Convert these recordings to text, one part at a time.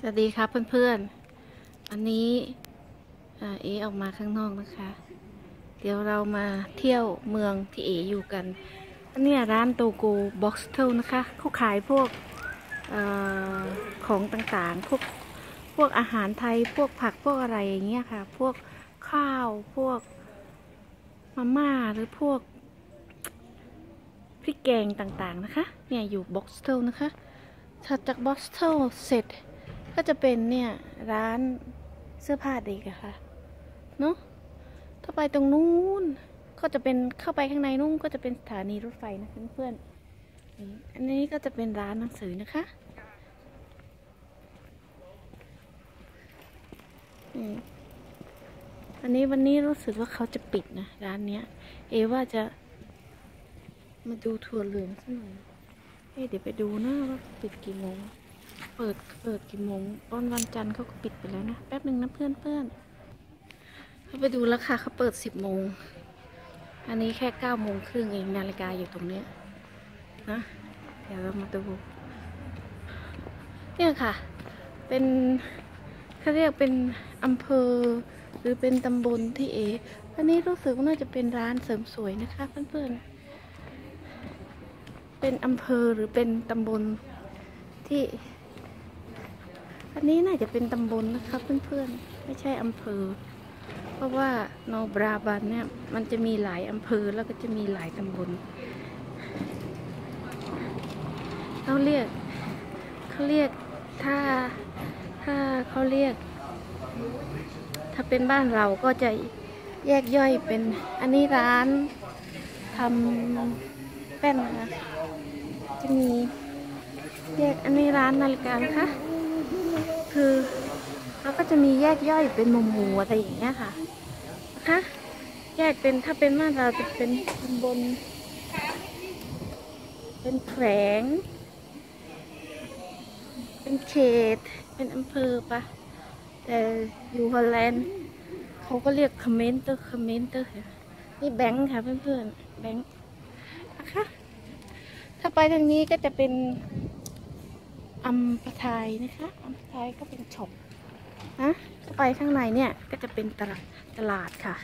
สวัสดีครับเพื่อนๆ อันนี้เอออกมาข้างนอกนะคะ เดี๋ยวเรามาเที่ยวเมืองที่เออยู่กัน อันเนี้ยร้าน Toko Boxtel นะคะเขาขายพวกออของต่างๆ พวกพวกอาหารไทย พวกผักพวกอะไรอย่างเงี้ยค่ะ พวกข้าว พวกมาม่าหรือพวกพริกแกงต่างๆนะคะ เนี่ยอยู่ Boxtel นะคะถัดจาก Boxtel เสร็จ ก็จะเป็นเนี่ยร้านเสื้อผ้าเด็กอะค่ะ เนาะถ้าไปตรงนู้นก็จะเป็นเข้าไปข้างในนู้นก็จะเป็นสถานีรถไฟนะเพื่อนๆอันนี้ก็จะเป็นร้านหนังสือนะคะอันนี้วันนี้รู้สึกว่าเขาจะปิดนะร้านเนี้ย เอว่าจะ มาดูทัวร์เหลืองสักหน่อยเอ๊ะเดี๋ยวไปดูนะว่าปิดกี่โมง เปิดเปิดกี่โมงตอนวันจันทร์เขาก็ปิดไปแล้วนะ แป๊บหนึ่งนะเพื่อนเพื่อนเขาไปดูแล้วค่ะเขาเปิดสิบโมง อันนี้แค่เก้าโมงครึ่งเองนาฬิกาอยู่ตรงเนี้ยนะ เดี๋ยวเรามาดู เนี่ยค่ะ เป็นเขาเรียกเป็นอำเภอ หรือเป็นตำบลที่เอ อันนี้รู้สึกว่าน่าจะเป็นร้านเสริมสวยนะคะเพื่อนๆ เป็นอำเภอหรือเป็นตำบลที่ อันนี้น่าจะเป็นตำบลนะครับเพื่อนๆ ไม่ใช่อำเภอ เพราะว่าโนบราบันเนี่ยมันจะมีหลายอำเภอแล้วก็จะมีหลายตำบลเขาเรียกเขาเรียกถ้าถ้าเขาเรียก ถ้าเป็นบ้านเราก็จะแยกย่อยเป็นอันนี้ร้านทำแป้นนะคะจะมีแยกอันนี้ร้านนาฬิกานะคะ คือเขาก็จะมีแยกย่อยเป็นหมู่หมู่อะไรอย่างเงี้ยค่ะนะคะแยกเป็นถ้าเป็นบ้านเราจะเป็นตำบลเป็นแขวง เป็นเขต เป็นอำเภอปะ แต่อยู่ฮอลแลนด์เขาก็เรียก gemeente gemeente นี่แบงค์ค่ะเพื่อนๆแบงค์นะคะ ถ้าไปทางนี้ก็จะเป็น อัมพทายนะคะอัมพทายก็เป็น shop นะถ้าไปข้างในเนี่ยก็จะเป็นตลาดตลาดค่ะ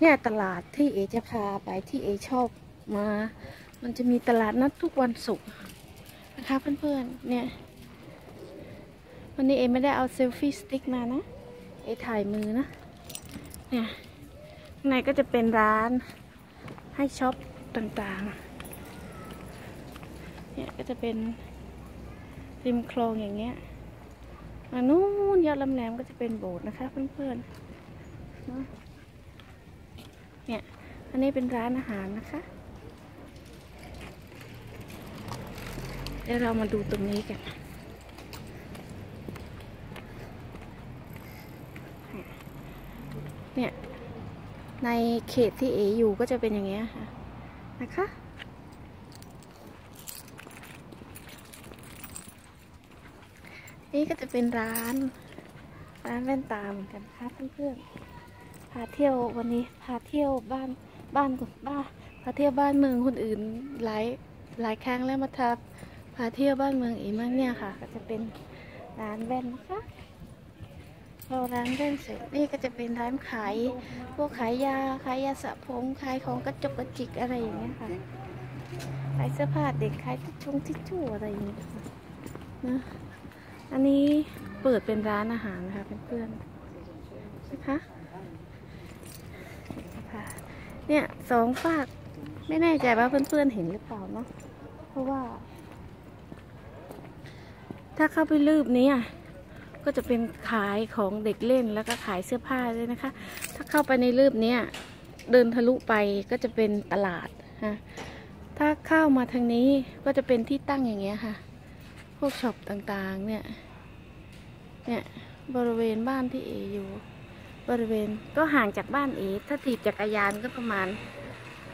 เนี่ยตลาดที่เอจะพาไปที่เอชอบมา มันจะมีตลาดนัดทุกวันศุกร์นะคะเพื่อนๆ เนี่ย วันนี้เอไม่ได้เอาเซลฟี่สติ๊กมานะ เอถ่ายมือนะ เนี่ยข้างในก็จะเป็นร้านให้ช็อปต่างๆ เนี่ยก็จะเป็น ริมคลองอย่างเงี้ยมานู้นยอดลำแหลมก็จะเป็นโบสถ์นะคะเพื่อนๆเนอะเนี่ย อันนี้เป็นร้านอาหารนะคะ เดี๋ยวเรามาดูตรงนี้กันเนี่ย ในเขตที่เออยู่ก็จะเป็นอย่างเงี้ยค่ะนะคะ นี่ก็จะเป็นร้าน ร้านแว่นตาเหมือนกันค่ะเพื่อนๆพาเที่ยววันนี้พาเที่ยวบ้านบ้านคนบ้านพาเที่ยวบ้านเมืองคนอื่นหลายหลายครั้งแล้วมาทาพาเที่ยวบ้านเมืองอีกมั้งเนี่ยค่ะ ก็จะเป็นร้านแว่นนะคะพอร้านเล่นเสร็จนี่ก็จะเป็นร้านขายพวกขายยาขายยาสระผมขายของกระจกกระจิกอะไรอย่างเงี้ยค่ะขายเสื้อผ้าเด็กขายทิชชงทิชชู่อะไรอย่างเงี้ยนะ อันนี้เปิดเป็นร้านอาหารนะคะเพื่อนๆนะคะเนี่ยสองฝากไม่แน่ใจว่าเพื่อนๆเห็นหรือเปล่าเนาะเพราะว่า ถ้าเข้าไปรูปนี้ก็จะเป็นขายของเด็กเล่นแล้วก็ขายเสื้อผ้าด้วยนะคะ ถ้าเข้าไปในรูปนี้เดินทะลุไปก็จะเป็นตลาดฮะถ้าเข้ามาทางนี้ก็จะเป็นที่ตั้งอย่างเงี้ยค่ะ พวกช็อปต่างๆ เนี่ย เนี่ย บริเวณบ้านที่เออยู่ บริเวณก็ห่างจากบ้านเอ ถ้าถีบจักรยานก็ประมาณ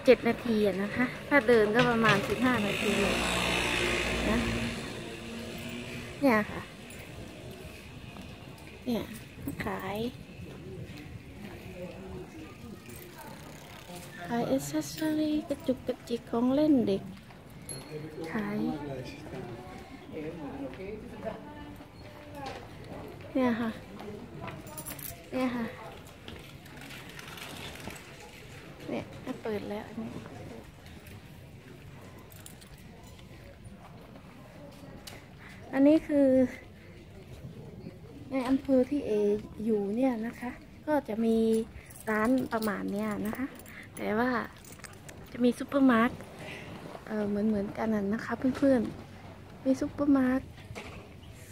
เจ็ดนาทีนะคะ ถ้าเดินก็ประมาณสิบห้านาทีนะ เนี่ยค่ะ เนี่ย ขายขายอเซอรี่กระจุกกระจิกของเล่นเด็ก ขาย เนี่ยค่ะ เนี่ยค่ะ เนี่ยเปิดแล้วอันนี้อันนี้คือในอำเภอที่เออยู่เนี่ยนะคะ ก็จะมีร้านประมาณเนี้ยนะคะ แต่ว่าจะมี supermarkt เออเหมือนเหมือนกันนะนะคะเพื่อนๆ มี supermarkt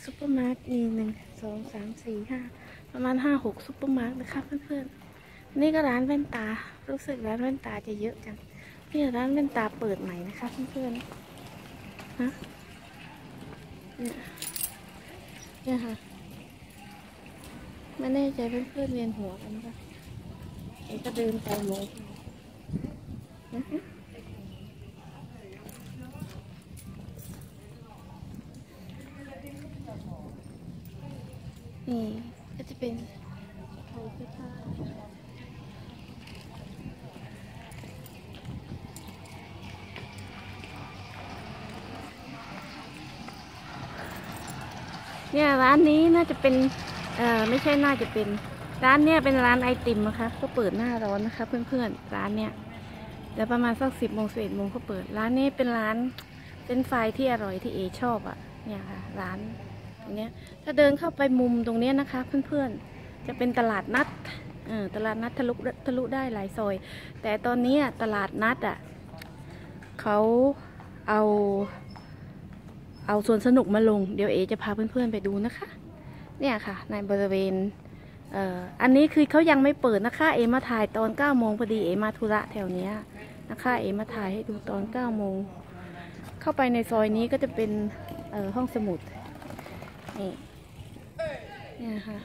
supermarkt มีหนึ่งสองสามสี่ห้าประมาณห้าหก supermarkt นะคะเพื่อนๆนี่ก็ร้านแว่นตา รู้สึกร้านแว่นตาจะเยอะจังนี่ร้านแว่นตาเปิดใหม่นะคะเพื่อนๆฮะเนี่ยเนี่ยค่ะไม่แน่ใจเพื่อนๆเรียนหัวกันปะเอกก็เดินไปมองนะ นี่ก็จะเป็นเสื้อผ้าเนี่ยร้านนี้น่าจะเป็นเอ่อไม่ใช่น่าจะเป็น ร้านเนี้ยเป็นร้านไอติมนะคะก็เปิดหน้าร้อนนะคะ เพื่อนๆร้านเนี้ยเดี๋ยวประมาณสักสิบโมงสิบเอ็ดโมงเขาเปิด ร้านนี้เป็นร้านเป็นไฟที่อร่อยที่เอชอบอะ่ะเนี่ยค่ะร้าน ตรงนี้ถ้าเดินเข้าไปมุมตรงนี้นะคะ เพื่อนๆ จะเป็นตลาดนัดตลาดนัดทะลุทะลุได้หลายซอย แต่ตอนนี้ตลาดนัดอะเขาเอา เอาสวนสนุกมาลง เดี๋ยวเอจะพาเพื่อนๆไปดูนะคะ เนี่ยค่ะ ในบริเวณเอ,อ,อันนี้คือเขายังไม่เปิดนะคะ เอมาถ่ายตอน9โมงพอดีเอมาธุระแถวเนี้ยนะคะ เอมาถ่ายให้ดูตอน9โมง เข้าไปในซอยนี้ก็จะเป็นห้องสมุด เนี่ยค่ะ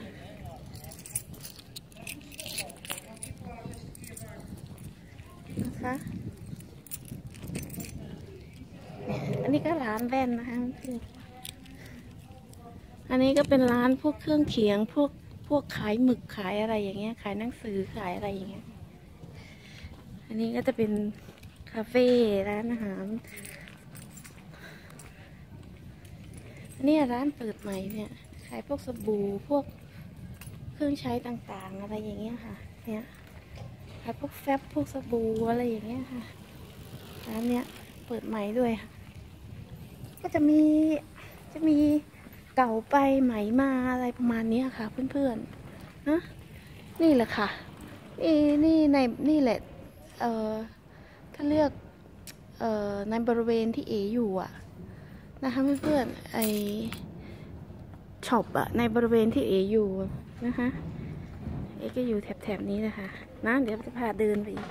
นะคะอันนี้ก็ร้านแว่นนะคะพื่อันนี้ก็เป็นร้านพวกเครื่องเคียงพวกพวกขายหมึกขายอะไรอย่างเงี้ย ขายหนังสือขายอะไรอย่างเงี้ย อันนี้ก็จะเป็นคาเฟ่ร้านอาหารอันนี้ร้านเปิดใหม่เนี่ย ขายพวกสบู่พวกเครื่องใช้ต่างๆ อะไรอย่างเงี้ยค่ะ เนี่ยขายพวกแฟบพวกสบู่อะไรอย่างเงี้ยค่ะร้านเนี้ยเปิดใหม่ด้วยค่ะ ก็จะมีจะมีเก่าไปใหม่มาอะไรประมาณนี้ค่ะ เพื่อนๆนะนี่แหละค่ะ นี่นี่ในนี่แหละ เออถ้าเลือกเออในบริเวณที่เออยู่อะนะคะเพื่อนๆไอ ช็อปอะในบริเวณที่เออยู่นะคะเอก็อยู่แถบๆนี้นะคะนะเดี๋ยวจะพาเดินไปอีก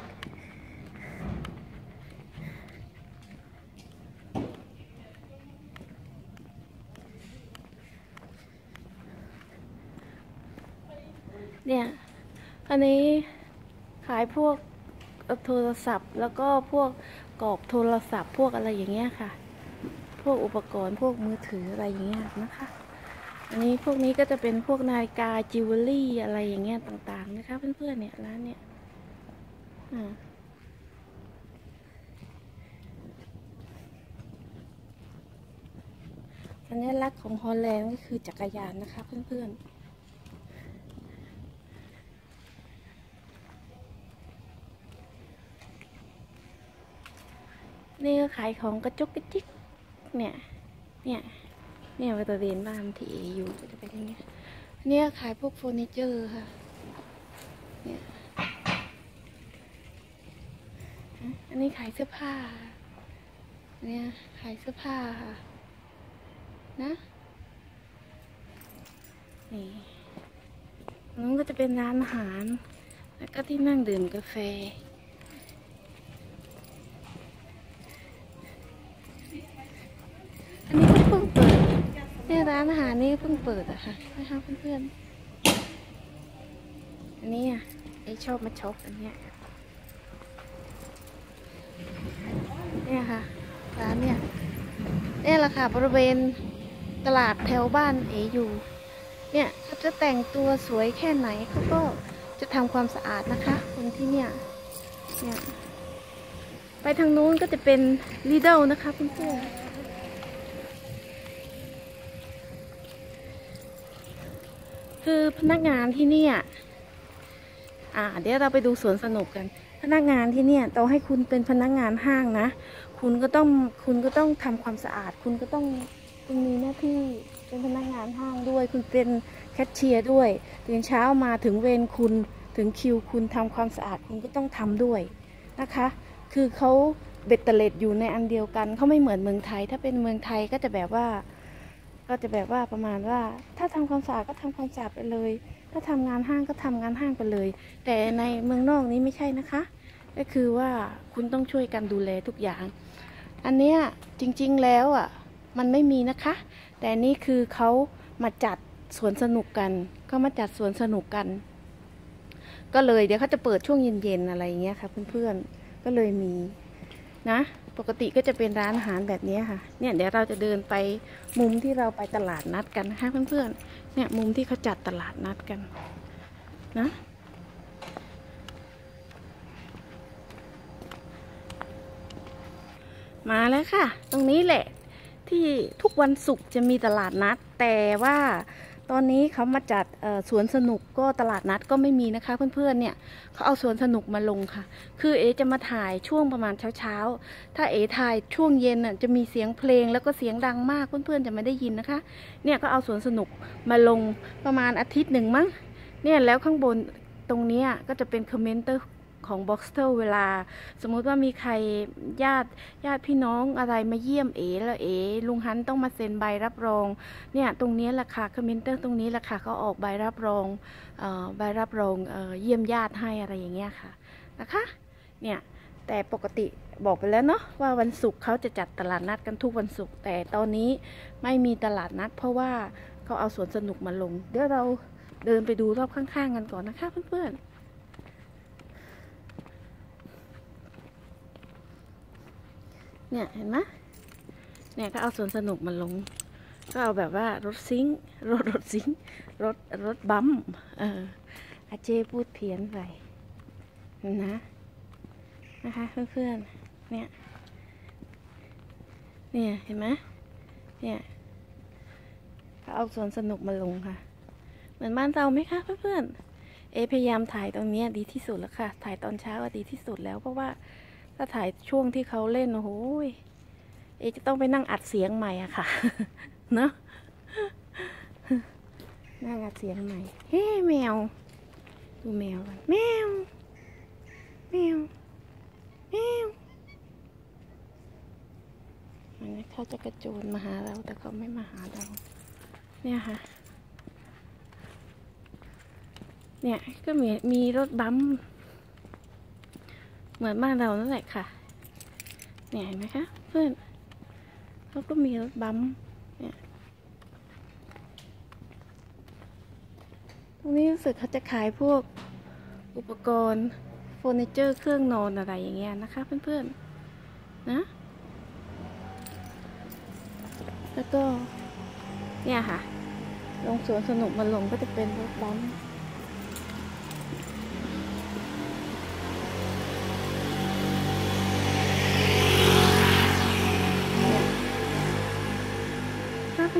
เนี่ย อันนี้ขายพวกโทรศัพท์ แล้วก็พวกกรอบโทรศัพท์พวกอะไรอย่างเงี้ยค่ะ พวกอุปกรณ์พวกมือถืออะไรอย่างเงี้ยนะคะ อันนี้พวกนี้ก็จะเป็นพวกนาฬิกาจิวเวลรี่อะไรอย่างเงี้ยต่างๆนะคะ เพื่อนๆเนี่ยร้านเนี่ยอ่าสัญลักษณ์ของฮอลแลนด์ก็คือจักรยานนะคะเพื่อนๆนี่ก็ขายของกระจุกกระจิกเนี่ย เนี่ย เนี่ยบริเวณบ้านที่เออยู่ก็จะเป็นอย่างเงี้ยเนี่ยขายพวกเฟอร์นิเจอร์ค่ะ เนี่ยอันนี้ขายเสื้อผ้า เนี่ยขายเสื้อผ้าค่ะ นะนี่อันนู้นก็จะเป็นร้านอาหาร แล้วก็ที่นั่งดื่มกาแฟ อันนี้ก็เพิ่งเปิด เนี่ยร้านอาหารนี่เพิ่งเปิดอะค่ะนะคะเพื่อนๆอันนี้อะไอชอบมาช็อปอันเนี้ยเนี่ยค่ะร้านเนี่ยเนี่ยแหละค่ะบริเวณตลาดแถวบ้านเออยู่เนี่ยเขาจะแต่งตัวสวยแค่ไหนเขาก็จะทำความสะอาดนะคะ คนที่เนี่ยเนี่ยไปทางนู้นก็จะเป็นลีเดลนะคะเพื่อนๆ คือพนักงานที่เนี่ยอ่า เดี๋ยวเราไปดูสวนสนุกกัน พนักงานที่เนี่ยต่อให้คุณเป็นพนักงานห้างนะ คุณก็ต้องคุณก็ต้องทำความสะอาด คุณก็ต้องคุณมีหน้าที่เป็นพนักงานห้างด้วย คุณเป็นแคชเชียร์ด้วยตื่นเช้ามาถึงเวรคุณถึงคิวคุณทำความสะอาดคุณก็ต้องทำด้วยนะคะ คือเขาเบ็ดเตล็ดอยู่ในอันเดียวกันเขาไม่เหมือนเมืองไทย ถ้าเป็นเมืองไทยก็จะแบบว่า ก็จะแบบว่าประมาณว่า ถ้าทำความสะอาดก็ทำความสะอาดไปเลย ถ้าทำงานห้างก็ทำงานห้างไปเลย แต่ในเมืองนอกนี้ไม่ใช่นะคะ ก็คือว่าคุณต้องช่วยกันดูแลทุกอย่าง อันเนี้ยจริงๆแล้วอะมันไม่มีนะคะ แต่นี่คือเขามาจัดสวนสนุกกัน ก็มาจัดสวนสนุกกัน ก็เลยเดี๋ยวเขาจะเปิดช่วงเย็นๆอะไรอย่างเงี้ยค่ะเพื่อนๆก็เลยมี นะ ปกติก็จะเป็นร้านอาหารแบบนี้ค่ะ เนี่ยเดี๋ยวเราจะเดินไปมุมที่เราไปตลาดนัดกันนะคะเพื่อนๆ เนี่ยมุมที่เขาจัดตลาดนัดกันนะมาแล้วค่ะ ตรงนี้แหละที่ทุกวันศุกร์จะมีตลาดนัด แต่ว่า ตอนนี้เขามาจัดสวนสนุกก็ตลาดนัดก็ไม่มีนะคะ เพื่อนๆเนี่ยเขาเอาสวนสนุกมาลงค่ะ คือเอจะมาถ่ายช่วงประมาณเช้าๆ ถ้าเอถ่ายช่วงเย็นน่ะจะมีเสียงเพลงแล้วก็เสียงดังมากเพื่อนๆจะไม่ได้ยินนะคะ เนี่ยก็เอาสวนสนุกมาลงประมาณอาทิตย์หนึ่งมั้งเนี่ยแล้วข้างบนตรงนี้ก็จะเป็นคอมเมนเตอร์ ของ b o x t e r เวลา สมมุติว่ามีใครญาติญาติพี่น้องอะไรมาเยี่ยมเอ๋แล้วเอ๋ลุงฮันต้องมาเซ็นใบรับรองเนี่ยตรงนี้แหละค่ะคอมเมนเตอร์ตรงนี้แหละค่ะเขาออกใบรับรองเอ่อใบรับรองเออเยี่ยมญาติให้อะไรอย่างเงี้ยค่ะนะคะเนี่ยแต่ปกติบอกไปแล้วเนาะว่าวันศุกร์เขาจะจัดตลาดนัดกันทุกวันศุกร์แต่ตอนนี้ไม่มีตลาดนัด เพราะว่าเขาเอาสวนสนุกมาลง เดี๋ยวเราเดินไปดูรอบข้างๆกันก่อนนะคะเพื่อนๆ เนี่ยเห็นไหมเนี่ยก็เอาสวนสนุกมาลง ก็เอาแบบว่ารถซิงค์รถรถซิงค์รถรถบัมเอออาเจพูดเพี้ยนไปนะนะคะเพื่อนๆเนี่ยเนี่ยเห็นไหมเนี่ยก็เอาสวนสนุกมาลงค่ะ เหมือนบ้านเราไหมคะเพื่อนๆเอพยายามถ่ายตรงนี้ดีที่สุดแล้วค่ะ ถ่ายตอนเช้าดีที่สุดแล้วเพราะว่า ถ้าถ่ายช่วงที่เขาเล่นโอ้โหยเอจะต้องไปนั่งอัดเสียงใหม่อะค่ะ เนอะนั่งอัดเสียงใหม่ เฮ้แมว ดูแมวกันแมว แมว แมวอันนี้เขาจะกระโจนมาหาเราแต่เขาไม่มาหาเรา เนี่ยค่ะ เนี่ยก็มีมีรถบัมป์ เหมือนบ้านเรานั่นแหละค่ะ เนี่ยเห็นไหมคะ เพื่อนเขาก็มีรถบัมเนี่ยตรงนี้รู้สึกเขาจะขายพวกอุปกรณ์เฟอร์นิเจอร์เครื่องนอนอะไรอย่างเงี้ยนะคะ เพื่อนๆ นะ แล้วก็ เนี่ยค่ะ ลงสวนสนุกมาลงก็จะเป็นรถบัมป์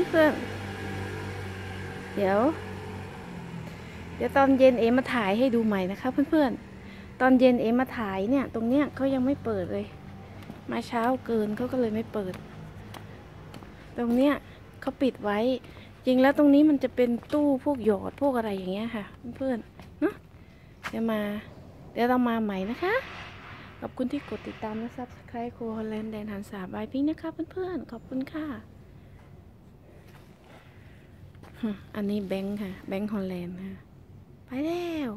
เพื่อนเดี๋ยว เดี๋ยวตอนเย็นเอมาถ่ายให้ดูใหม่นะคะเพื่อนๆ ตอนเย็นเอมาถ่ายเนี่ย ตรงเนี้ยเขายังไม่เปิดเลย มาเช้าเกินเขาก็เลยไม่เปิด ตรงเนี้ยเขาปิดไว้ จริงแล้วตรงนี้มันจะเป็นตู้พวกหยอดพวกอะไรอย่างเงี้ยค่ะ เพื่อนๆ เนอะเดี๋ยวมา เดี๋ยวเรามาใหม่นะคะ ขอบคุณที่กดติดตามและ subscribe Go ฮอลแลนด์แดนกังหัน by พี่นะคะเพื่อนๆ ขอบคุณค่ะ อันนี้แบงค์ค่ะ แบงค์ฮอลแลนด์ค่ะ ไปแล้ว